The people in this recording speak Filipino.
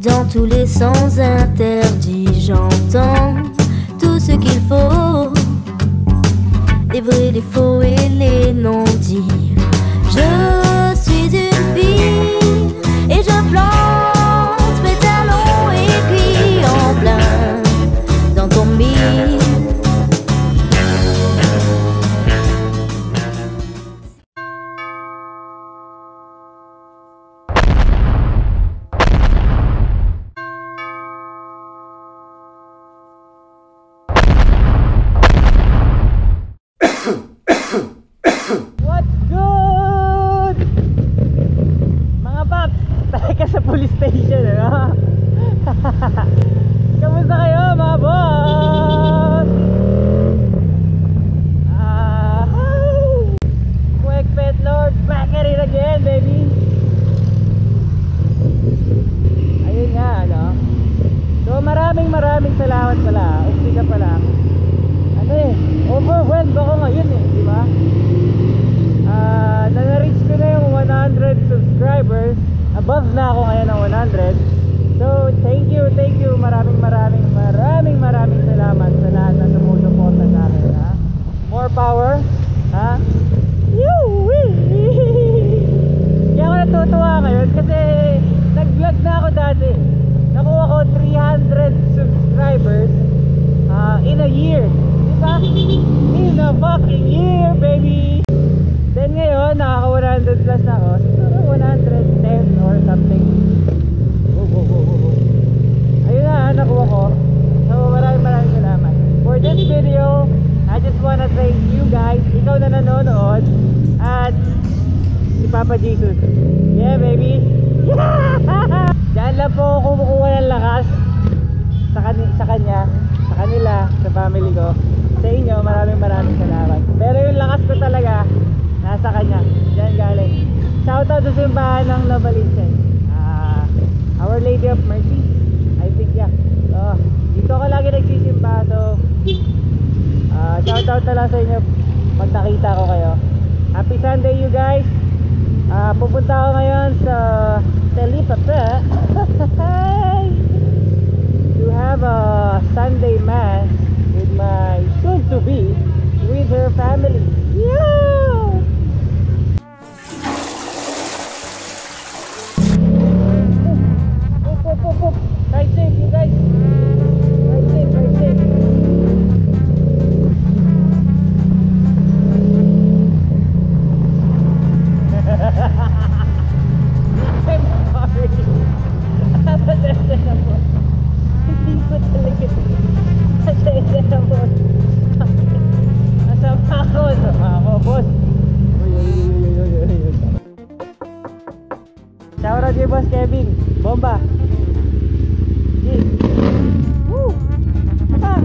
dans tous les sens interdits, j'entends tout ce qu'il faut, les vrais, les faux. Sa police station, ano? Kamusta kayo, mga boss? Ah, Quick Pet Lord, back at it again, baby. Ayun nga, ano? So, maraming maraming salamat pala. Umpisa pa lang. Ano eh, overwhelmed ako ngayon eh, di ba? Ah, na na-reach ko na yung 100 subscribers. Above na ako ngayon ng 100. So, thank you, thank you. Maraming maraming maraming maraming salamat sa lahat na sumusuporta sa akin, ha? More power, ha? Kaya ako natutuwa ngayon kasi nag-vlog na ako dati. Nakuha ko 300 subscribers ah, in a year. Diba? In a fucking year, baby! Then ngayon, nakaka 100 plus ako. Siguro 110 or something. Ayun na, nakuha ko. So, maraming maraming salamat. For this video, I just wanna thank you guys, ikaw na nanonood, at si Papa Jesus. Yeah, baby! Yeah! Diyan lang po kumukuha ng lakas sa, kani- sa kanya, sa kanila, sa family ko. Sa inyo, maraming maraming salamat. Pero yung lakas ko talaga, nasa kanya. Diyan galing. Shoutout sa simbahan ng Novaliches. Ah, Our Lady of Mercy. I think, yeah. So, dito ako lagi nagsisimba. So, ah, shoutout na lang sa inyo pag nakita ko kayo. Happy Sunday you guys. Ah, pupunta ako ngayon sa Telipapa. Pasensya na po. Hindi ko talaga. Pasensya na po. Masama ako. Masama ako, boss. Shout out kay Boss Kevin. Bomba. Woo! Ah!